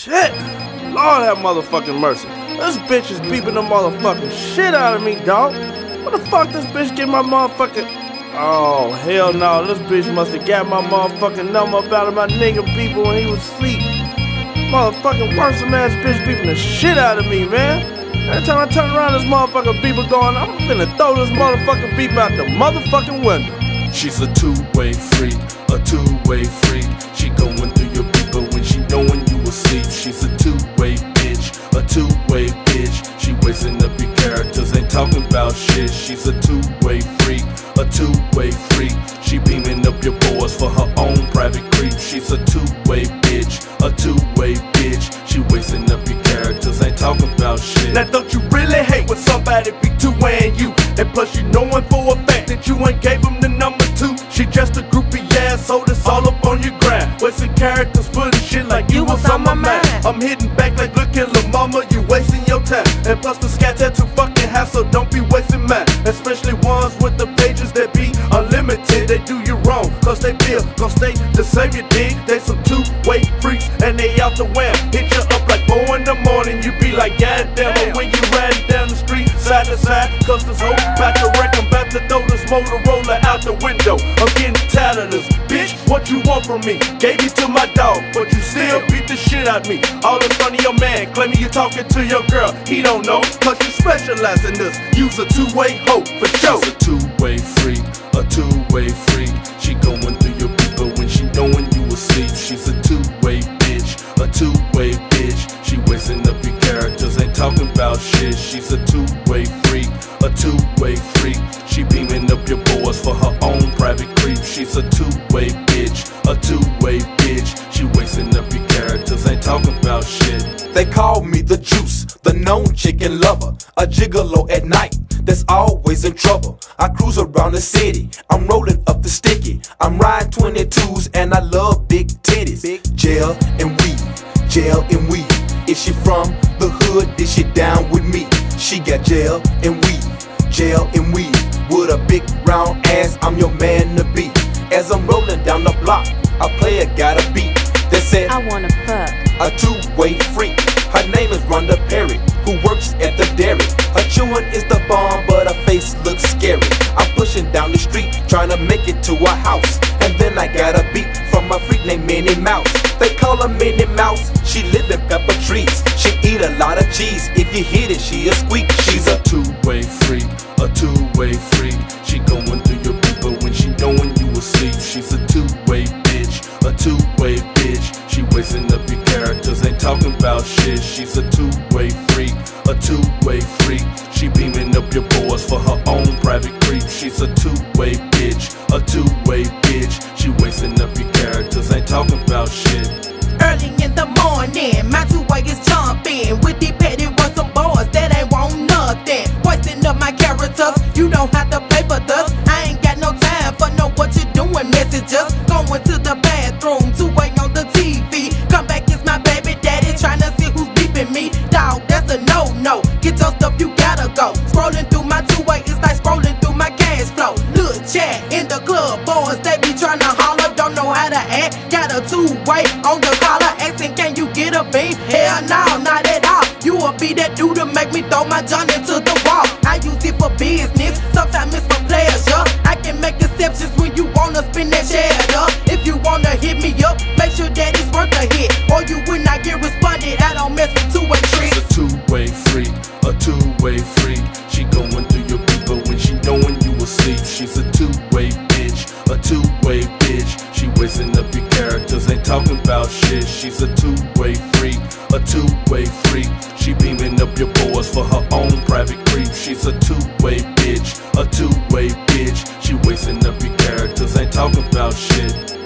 shit. Lord have motherfucking mercy. This bitch is beeping the motherfucking shit out of me, dog. What the fuck this bitch get my motherfucking. Oh, hell no. This bitch must have got my motherfucking number up out of my nigga people when he was asleep. Motherfucking worse ass bitch beeping the shit out of me, man. Every time I turn around, this motherfucking beeper going, I'm finna throw this motherfucking beep out the motherfucking window. She's a two-way freak, a two-way freak. She going through your beeper when she knowing you asleep. She's a two-way bitch, a two-way bitch. She wasting up your characters, ain't talking about shit. She's a two-way freak, a two-way freak. She beaming up your boys for her own private creep. She's a two-way bitch, a two-way bitch. She wasting up your characters, ain't talking about shit. Now don't you really hate when somebody be two-weighing you? And plus you knowing for a fact that you ain't gave him the number two. She just a groupie asshole that's all up on your grind. Wasting characters I'm hitting back like look at La Mama, you wasting your time. And plus the scat tattoo fucking hassle, don't be wasting mine. Especially ones with the pages that be unlimited. They do you wrong, cause they feel gon' stay the same you dig. They some two-way freaks and they out the wham. Hit you up like four in the morning, you be like, God damn it, when you riding down the street, side to side, cause this whole back to I'm to throw this Motorola out the window. I'm getting tired of this. Bitch, what you want from me? Gave you to my dog, but you still beat the shit out me. All in front of your man, claiming you talking to your girl. He don't know, cause you specialize in this. Use a two-way hope for sure. She's a two-way freak, a two-way freak. Shit. They call me the juice, the known chicken lover, a gigolo at night that's always in trouble. I cruise around the city, I'm rolling up the sticky. I'm riding 22s and I love big titties. Big gel and weave, gel and weave. Is she from the hood? Is she down with me? She got gel and weave, gel and weave. With a big round ass, I'm your man to be. As I'm rolling down the block, a player got a beat that said, I wanna fuck. a two-way freak. Her name is Rhonda Perry, who works at the dairy. Her chewing is the bomb, but her face looks scary. I'm pushing down the street, trying to make it to her house. And then I got a beat from a freak named Minnie Mouse. They call her Minnie Mouse, she live in pepper trees. She eat a lot of cheese, if you hit it, she a squeak. She's a two-way freak, a two-way freak. She going two-way freak. She beaming up your boys for her own private creep. She's a two-way bitch, a two-way bitch. She wasting up your characters, ain't talking way on the collar, asking can you get a beam? Hell no, not at all. You will be that dude to make me throw my John into the wall. I use it for business, sometimes it's for pleasure. I can make exceptions when you wanna spin that cheddar. If you wanna hit me up, make sure that it's worth a hit, or you will not get responded. I don't mess with two way tricks. a two-way freak, a two-way freak. She going through your beeper when she knowing you asleep. She's a two-way bitch, two-way freak. She beaming up your boys for her own private creep. She's a two-way bitch, a two-way bitch. She wasting up your characters, ain't talking about shit.